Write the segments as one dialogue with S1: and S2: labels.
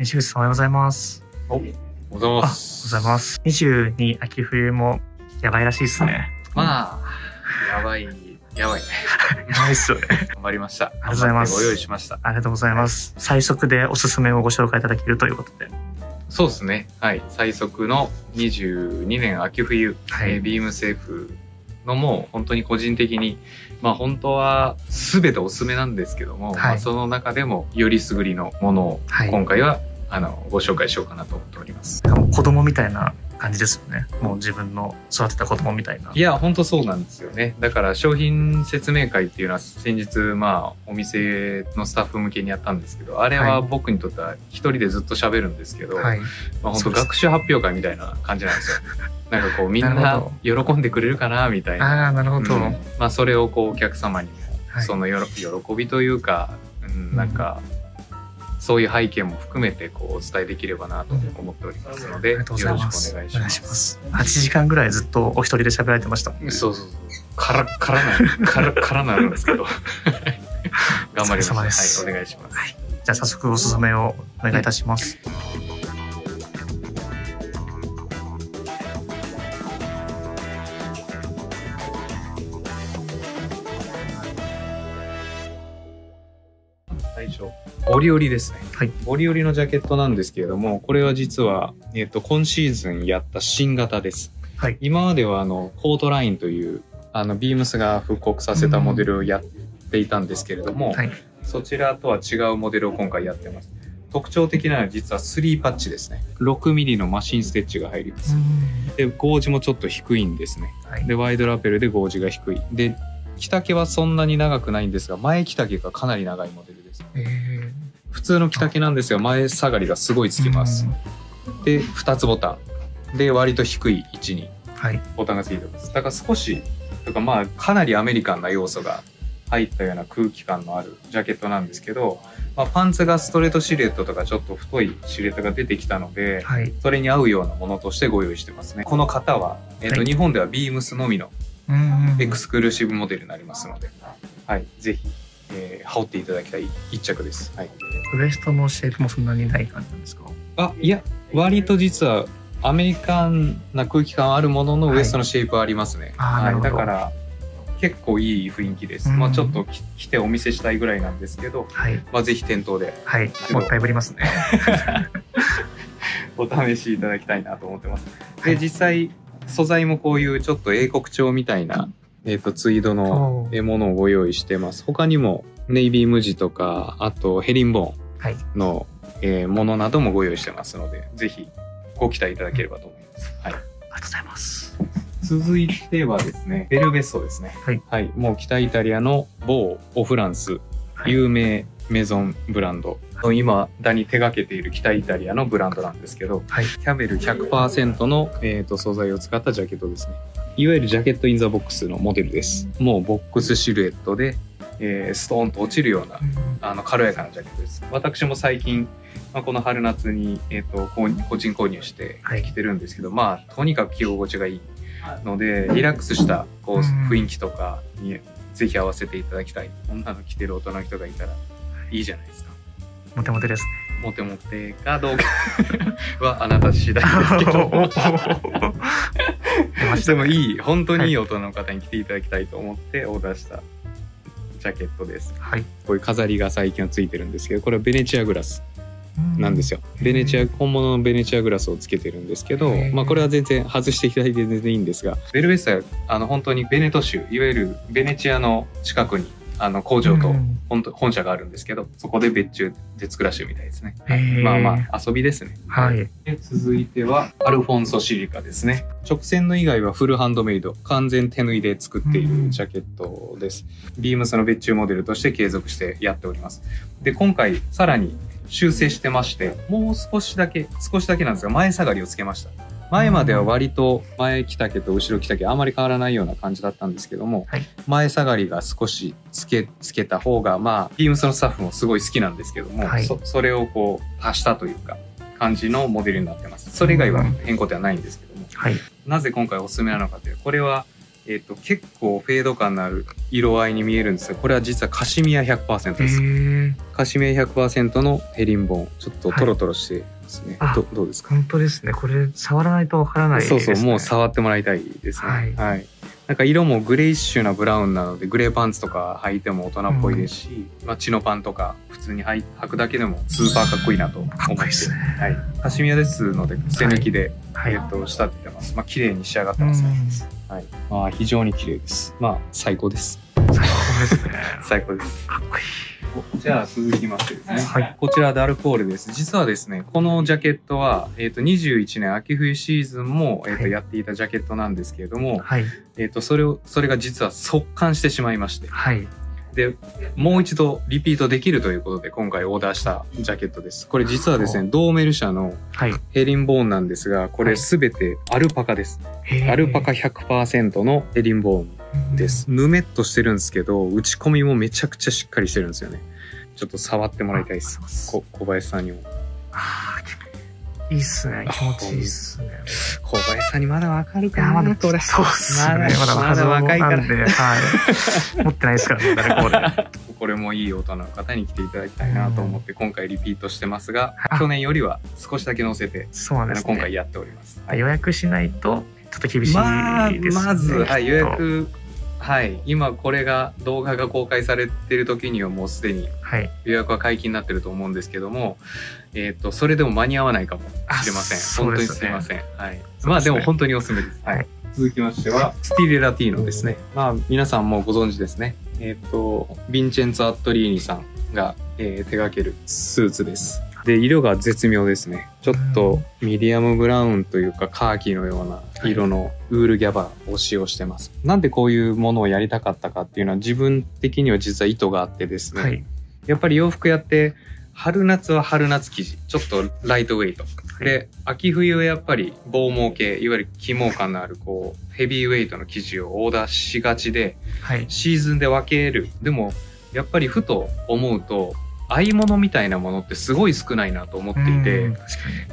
S1: 西口さんおはようございます。
S2: お、おはようござい
S1: あ、おはよう
S2: ます。
S1: ございます。22秋冬もやばいらしいですね。
S2: まあ、やばい、やばいね。
S1: やばいっすよね。
S2: 頑張りました。
S1: ありがとうございます
S2: ご用意しました。
S1: ありがとうございます。最速でおすすめをご紹介いただけるということで。
S2: そうですね。はい。最速の22年秋冬、
S1: はい
S2: えービームセーフのもう本当に個人的に、まあ本当は全ておすすめなんですけども、
S1: はい
S2: まあその中でもより優りのものを
S1: はい
S2: 今回は、あのご紹介しようかなと思っております。
S1: 子供みたいな感じですよね。もう自分の育てた子供みたいな。
S2: いや、本当そうなんですよね。だから商品説明会っていうのは先日、まあ、お店のスタッフ向けにやったんですけど、あれ
S1: は
S2: はい僕にとっては一人でずっと喋るんですけど、
S1: はい。
S2: まあ、本当学習発表会みたいな感じなんですよ。なんかこう、みん
S1: な
S2: 喜んでくれるかな、みたいな。
S1: ああ、なるほど。
S2: うんまあ、それをこう、お客様にそのよろ喜びというか、うん、なんか、そういう背景も含めてこうお伝えできればなと思っておりますので。よろしくお願いします。
S1: ます。8時間ぐらいずっとお一人で喋られてました。
S2: そうそうそう。から、からなる、から、からなるんですけど。頑張りますす。はい、お願いします。
S1: じゃあ早速おすすめをお願いいたします。
S2: 最初、折々ですね。
S1: はい。
S2: 折々のジャケットなんですけれども、これは実は、えっ、と、今シーズンやった新型です。
S1: はい。
S2: 今までは、あの、コートラインという、あの、ビームスが復刻させたモデルをやっていたんですけれども、
S1: はい。
S2: そちらとは違うモデルを今回やってます。特徴的なのは実は3パッチですね。6ミリのマシンステッチが入ります。で、ゴージもちょっと低いんですね。
S1: はい。
S2: で、ワイドラペルでゴージが低い。で、着丈はそんなに長くないんですが、前着丈がかなり長いモデル普通の着丈なんですが、前下がりがすごいつきます。で、2つボタン。で、割と低い位置に
S1: はい。
S2: ボタンがついてます。だから少し、とかまあ、かなりアメリカンな要素が入ったような空気感のあるジャケットなんですけど、まあ、パンツがストレートシルエットとかちょっと太いシルエットが出てきたので、
S1: はい。
S2: それに合うようなものとしてご用意してますね。この型は、えっ、と、
S1: はい
S2: 日本ではビームスのみの
S1: うん
S2: エクスクルーシブモデルになりますので、はい、ぜひ、えー羽織っていただきたい一着です。はい。
S1: ウエストのシェイプもそんなにない感じなんですか？
S2: あ、いや、割と実はアメリカンな空気感あるものの
S1: はい
S2: ウエストのシェイプはありますね。はい、
S1: あーなるほど
S2: だから、結構いい雰囲気です。
S1: うん
S2: まあちょっとき着てお見せしたいぐらいなんですけど、
S1: はい。
S2: まあぜひ店頭で
S1: はい。もういっぱいぶりますね。
S2: お試しいただきたいなと思ってます。で、
S1: はい
S2: 実際、素材もこういうちょっと英国調みたいな、えっ、と、ツイードのものをご用意してます。他にも、ネイビー無地とか、あとヘリンボ
S1: はい。
S2: ーンの、えーものなどもご用意してますので、ぜひご期待いただければと思います。はい。
S1: ありがとうございます。
S2: 続いてはですね、ベルベッソですね。
S1: はい。
S2: もう北イタリアの某オフランス、
S1: はい
S2: 有名メゾンブランド。今、だに手掛けている北イタリアのブランドなんですけど、
S1: はい。
S2: キャメル100%の、えー、と素材を使ったジャケットですね。いわゆる Jacket in the Box のモデルです。もうボックスシルエットで、えーストーンと落ちるようなあの軽やかなジャケットです。私も最近、まあ、この春夏に、えー、と個人購入して
S1: はい
S2: 着てるんですけど、まあとにかく着心地がいいのでリラックスしたこう
S1: うん
S2: 雰囲気とかにぜひ合わせていただきたいこんなの着てる大人の人がいたらいいじゃないですか。
S1: モテモテですね。
S2: モテモテかどうか はあなた次第ですけど。でもいい、本当にいい大人の方に来ていただきたいと思ってオーダーしたジャケットです。
S1: はい。
S2: こういう飾りが最近はついてるんですけど、これはベネチアグラスなんですよ。ベネチア、本物のベネチアグラスをつけてるんですけどまあこれは全然外していただいて全然いいんですが、ベルベッサはあの本当にベネト州、いわゆるベネチアの近くにあの工場と
S1: うん。
S2: 本当本社があるんですけど、そこで別注で作らしてるみたいですね。
S1: へー。
S2: まあまあ遊びですね。
S1: はい。
S2: で続いてはアルフォンソシリカですね。直線の以外はフルハンドメイド。完全手縫いで作っているジャケットです、ビームスの別注モデルとして継続してやっております。で今回さらに修正してましてもう少しだけ少しだけなんですが前下がりをつけました前までは割と前着丈と後ろ着丈あまり変わらないような感じだったんですけども、
S1: はい。
S2: 前下がりが少しつけつけた方がまあビームスのスタッフもすごい好きなんですけども、
S1: はい。
S2: そそれをこう足したというか感じのモデルになってます。それ以外は変更ではないんですけども、
S1: はい。
S2: なぜ今回おすすめなのかというとこれは、えっと結構フェード感のある色合いに見えるんですがこれは実はカシミヤ100%
S1: へ
S2: です。
S1: え。
S2: カシミヤ100%のヘリンボーンちょっとトロトロしてますね、
S1: はい
S2: どどうですか？
S1: 本当ですね。これ触らないとわからないね。
S2: そうそうもう触ってもらいたいですね。
S1: はい。
S2: なんか色もグレイッシュなブラウンなのでグレーパンツとか履いても大人っぽいですし、まあ、チノパンとか普通に履い履くだけでもスーパーかっこいいなと思って
S1: かっこいいですね。
S2: はい、カシミヤですので手抜きで、
S1: はい。
S2: えっと仕立ててます。まあ綺麗に仕上がってますね、はい。まあ、非常に綺麗です。まあ最高です。
S1: 最高ですね。
S2: 最高です。
S1: かっこいい。
S2: じゃあ続きましてですね、
S1: はい。
S2: こちらダルコールです。実はですねこのジャケットは、えっと21年秋冬シーズンも、えっと
S1: はい。
S2: やっていたジャケットなんですけれども、
S1: はい。
S2: えっとそれをそれが実は速乾してしまいまして。
S1: はい。
S2: でもう一度リピートできるということで今回オーダーしたジャケットです。これ実はですねドーメル社の
S1: はい。
S2: ヘリンボーンなんですがこれ
S1: はい。
S2: 全てアルパカです、アルパカ100%のヘリンボーンです。。ぬめっとしてるんですけど打ち込みもめちゃくちゃしっかりしてるんですよねちょっと触ってもらいたいですこ小林さんにも
S1: あーいいっすね。気持ちいいっすね。
S2: 小林さんにまだわかる
S1: いや、まだそうっすね。
S2: まだ
S1: まだ
S2: 若いから
S1: はい。持ってないですからね、誰こうで。
S2: これもいい大人の方に来ていただきたいなと思って今回リピートしてますが
S1: あ
S2: 去年よりは少しだけ載せてあ
S1: そうなんですね。
S2: の今回やっております、はい
S1: 予約しないと、ちょっと厳しいです、ね。
S2: まあまず、はい、予。約はい今これが動画が公開されてる時にはもうすでに
S1: はい。
S2: 予約は解禁になってると思うんですけども、えっ、と、それでも間に合わないかもしれません。
S1: あそう
S2: 本当にすいません。はい。
S1: すね
S2: まあでも本当におすすめです。
S1: はい。
S2: 続きましては、スティレラティーノですね。まあ皆さんもご存知ですね。えっ、と、ヴィンチェンツォ・アットリーニさんが、えー手掛けるスーツです。で、色が絶妙ですね。ちょっとミディアムブラウンというかカーキのような色のウールギャバーを使用してます。なんでこういうものをやりたかったかっていうのは自分的には実は意図があってですね。
S1: はい。
S2: やっぱり洋服やって春夏は春夏生地ちょっとライトウェイトで秋冬はやっぱり防毛系いわゆる起毛感のあるこうヘビーウェイトの生地をオーダーしがちで
S1: はい。
S2: シーズンで分けるでもやっぱりふと思うと合い物みたいなものってすごい少ないなと思っていて。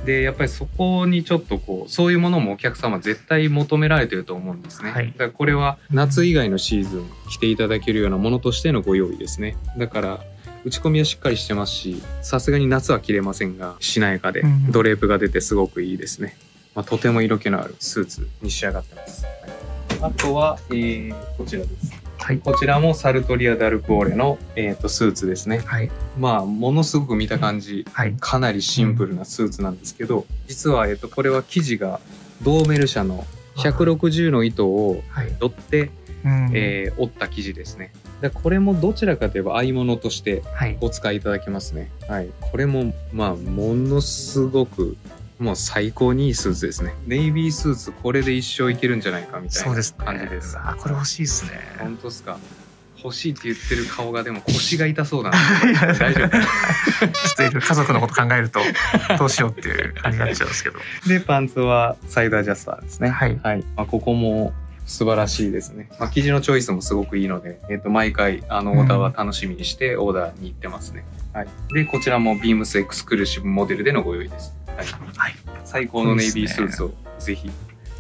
S2: でやっぱりそこにちょっとこうそういうものもお客様絶対求められてると思うんですね、
S1: はい。
S2: だからこれは夏以外のシーズン着ていただけるようなものとしてのご用意ですね。だから打ち込みはしっかりしてますしさすがに夏は着れませんがしなやかで
S1: うん
S2: ドレープが出てすごくいいですね、まあ、とても色気のあるスーツに仕上がってます、はいあとは、えーこちらです
S1: はい。
S2: こちらもサルトリア・ダルクオーレの、えー、とスーツですね
S1: はい。
S2: まあものすごく見た感じ
S1: はい。
S2: かなりシンプルなスーツなんですけど、実は、えっと、これは生地がドーメル社の160の糸を
S1: はい。
S2: 取って、
S1: うん
S2: えー折った生地ですね。でこれもどちらかといえば合い物として
S1: はい。
S2: お使いいただけますね。はい。これも、まあ、ものすごく、もう最高にいいスーツですね。ネイビースーツ、これで一生いけるんじゃないかみたいな
S1: そうですね。
S2: 感じです。
S1: あ、これ欲しいですね。
S2: 本当ですか欲しいって言ってる顔がでも腰が痛そうなんで 大丈夫
S1: ちょっと家族のこと考えると、どうしようっていう感じになっちゃうんですけど。
S2: で、パンツはサイドアジャスターですね。
S1: はい。
S2: はい。まあ、ここも素晴らしいですね。まあ、生地のチョイスもすごくいいので、えっ、と、毎回、あの、オーダーは楽しみにして、オーダーに行ってますね。はい。で、こちらもビームスエクスクルーシブモデルでのご用意です。はい。
S1: はい。
S2: 最高のネイビースーツをぜひ。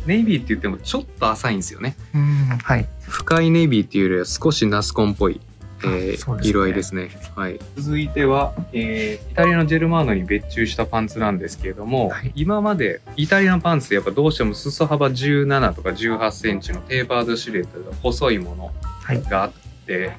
S2: ネイビーって言ってもちょっと浅いんですよね。
S1: うん。はい。
S2: 深いネイビーっていうよりは少しナスコンっぽい、えー
S1: ね
S2: 色合いですね。はい。続いては、えーイタリアのジェルマーノに別注したパンツなんですけれども、
S1: はい
S2: 今までイタリアのパンツってやっぱどうしても裾幅17とか18センチのテーパードシルエットで細いもの
S1: はい。
S2: があって、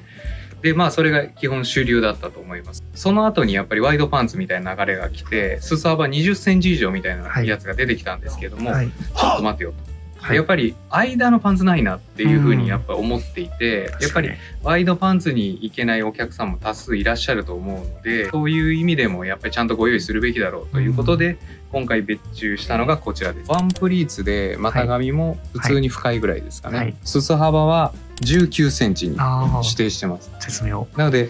S2: で、まあそれが基本主流だったと思います。その後にやっぱりワイドパンツみたいな流れが来て、裾幅20センチ以上みたいなやつが出てきたんですけども、
S1: はい。
S2: ちょっと待てよと。
S1: はい
S2: やっぱり間のパンツないなっていうふうにやっぱ思っていて、やっぱりワイドパンツに行けないお客さんも多数いらっしゃると思うので、そういう意味でもやっぱりちゃんとご用意するべきだろうということで、今回別注したのがこちらです。ワンプリーツで股上も普通に深いぐらいですかね。
S1: はい
S2: 裾幅は19センチに指定してます。
S1: 絶妙。
S2: なので、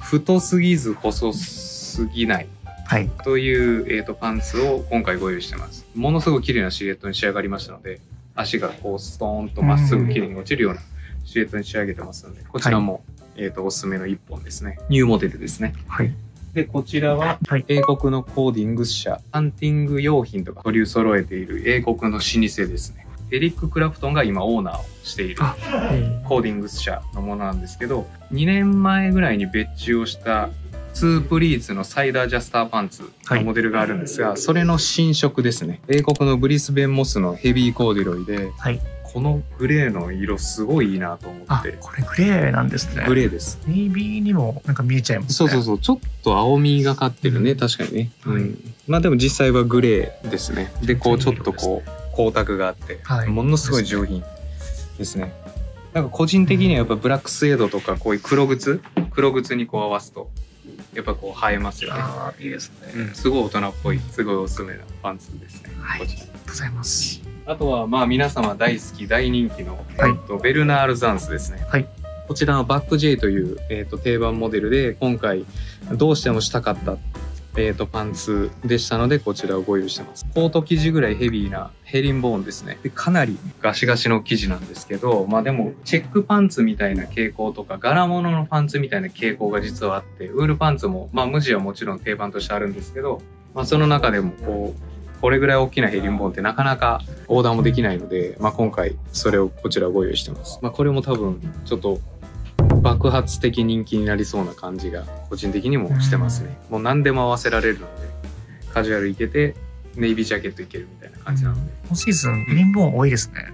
S2: 太すぎず細すぎない
S1: はい。
S2: という、えー、とパンツを今回ご用意してます。ものすごく綺麗なシルエットに仕上がりましたので、足がこうストーンとまっすぐ綺麗に落ちるようなシルエットに仕上げてますので、こちらも、えっ、と、おすすめの一本ですね。ニューモデルですね。
S1: はい。
S2: で、こちらは、
S1: はい
S2: 英国のコーディングス社、ハンティング用品とか取り揃えている英国の老舗ですね。エリック・クラプトンが今オーナーをしているコーディングス社のものなんですけど、2年前ぐらいに別注をしたツープリーツのサイドアジャスターパンツのモデルがあるんですが、それの新色ですね。英国のブリスベンモスのヘビーコーデュロイで、
S1: はい。
S2: このグレーの色すごいいいなと思って、
S1: これグレーなんですね。
S2: グレーです。
S1: ネイビーにもなんか見えちゃいますね。
S2: そうそうそう、ちょっと青みがかってるね、確かにね。
S1: はい
S2: うん。まあでも実際はグレーですね。で、こうちょっとこう、光沢があって、
S1: はい
S2: ものすごい上品ですね。なんか個人的にはやっぱブラックスエードとかこういう黒靴？黒靴にこう合わすと、やっぱこう映えますよね。
S1: ああ、いいですね。あり
S2: うん、すごい大人っぽい、すごいおすすめなパンツですね。
S1: はい
S2: こちら
S1: がとうございます。
S2: あとは、まあ皆様大好き、大人気の、
S1: はい
S2: えっと、ベルナール・ザンスですね。
S1: はい
S2: こちらのバック J という、えっと、定番モデルで、今回どうしてもしたかった、えっと、パンツでしたので、こちらをご用意してます。コート生地ぐらいヘビーなヘリンボーンですね。でかなりガシガシの生地なんですけど、まあでも、チェックパンツみたいな傾向とか、柄物のパンツみたいな傾向が実はあって、ウールパンツも、まあ無地はもちろん定番としてあるんですけど、まあその中でもこう、これぐらい大きなヘリンボーンってなかなかオーダーもできないので、まあ、今回それをこちらをご用意してます。まあ、これも多分ちょっと爆発的人気になりそうな感じが個人的にもしてますね。もう何でも合わせられるので、カジュアルいけて、ネイビージャケットいけるみたいな感じなので。
S1: 今シーズン、グリーンボーン多いですね。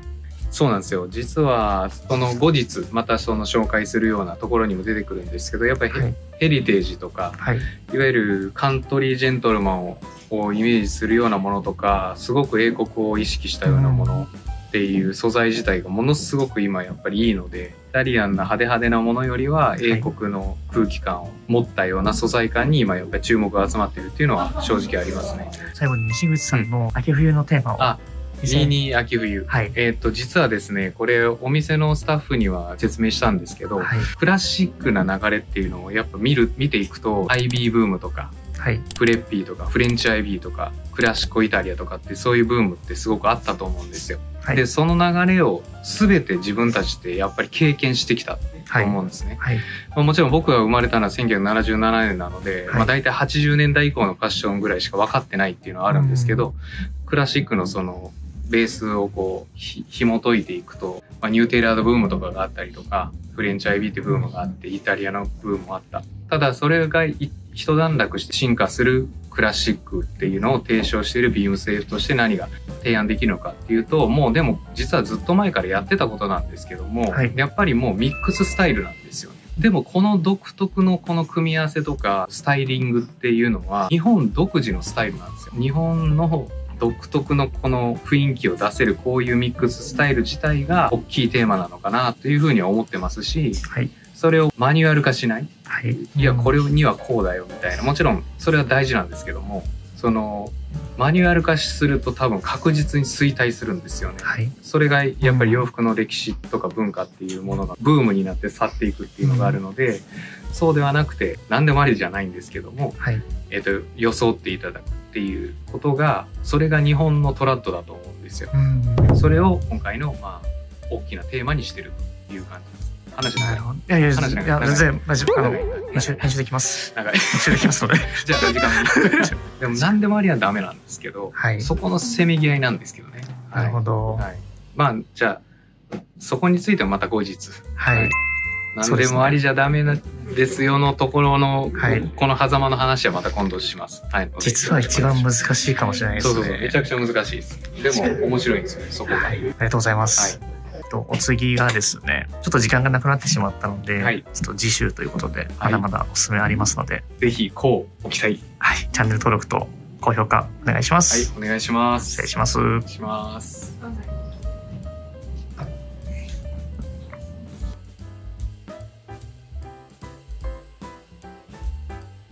S2: そうなんですよ。実は、その後日、またその紹介するようなところにも出てくるんですけど、やっぱりヘ,、
S1: はい
S2: ヘリテージとか、
S1: はい。
S2: いわゆるカントリージェントルマンををイメージするようなものとか、すごく英国を意識したようなものっていう素材自体がものすごく今やっぱりいいので、イタリアンな派手派手なものよりは英国の空気感を持ったような素材感に今やっぱり注目が集まってるっていうのは正直ありますね。
S1: 最後に西口さんの秋冬のテーマを。
S2: あ22秋冬。
S1: はい。
S2: えっ、と、実はですね、これお店のスタッフには説明したんですけど、
S1: はい。
S2: クラシックな流れっていうのをやっぱ見る、見ていくと、IB ブームとか、
S1: はい。
S2: プレッピーとかフレンチ IB とかクラシコイタリアとかってそういうブームってすごくあったと思うんですよ。
S1: はい。
S2: でその流れを全て自分たちでやっぱり経験してきたと思うんですね。
S1: はい。
S2: まあもちろん僕が生まれたのは1977年なので、
S1: はい
S2: まあ大体80年代以降のファッションぐらいしか分かってないっていうのはあるんですけど、クラシックのそのベースをこうひ紐解いていくと、まあ、ニューテイラードブームとかがあったりとかフレンチ IB ってブームがあってイタリアのブームもあった。ただそれがい一段落して進化するクラシックっていうのを提唱しているビームセーフとして何が提案できるのかっていうともうでも実はずっと前からやってたことなんですけども、
S1: はい。
S2: やっぱりもうミックススタイルなんですよね。でもこの独特のこの組み合わせとかスタイリングっていうのは日本独自のスタイルなんですよ。日本の独特のこの雰囲気を出せるこういうミックススタイル自体が大きいテーマなのかなというふうには思ってますし
S1: はい。
S2: それをマニュアル化しない
S1: はい。
S2: いやこ
S1: れ。
S2: れにはこうだよみたいなもちろんそれは大事なんですけどもそのマニュアル化すると多分確実に衰退するんですよね
S1: はい。
S2: それがやっぱり洋服の歴史とか文化っていうものがブームになって去っていくっていうのがあるので、そうではなくて何でもありじゃないんですけども、
S1: はい。
S2: えっと装っていただくっていうことがそれが日本のトラッドだと思うんですよ。
S1: うん。
S2: それを今回のまあ大きなテーマにしてるという感じです。話が長い。
S1: いやいや、い
S2: 話長い
S1: や全然、大丈夫。あの、編集、編集できます。
S2: 長い。
S1: 編集できますので。
S2: じゃあ時間にでも何でもありはダメなんですけど、
S1: はい。
S2: そこのせめぎ合いなんですけどね。
S1: なるほど。
S2: はい。まあじゃあそこについてはまた後日。
S1: はい。
S2: 何でもありじゃダメですよのところの、
S1: はい
S2: この狭間の話はまた今度します。はい。
S1: 実は一番難しいかもしれないですね。
S2: そうそう。めちゃくちゃ難しいです。でも面白いんですよね、そこが。
S1: は。
S2: はい
S1: ありがとうございます。えっとお次がですね、ちょっと時間がなくなってしまったので、
S2: はい
S1: ちょっと次週ということで、まだまだおすすめありますので、
S2: ぜひ、こう、ご期待。
S1: はい、チャンネル登録と高評価お願いします。
S2: はい、お願いします。
S1: 失礼します。
S2: お願いします。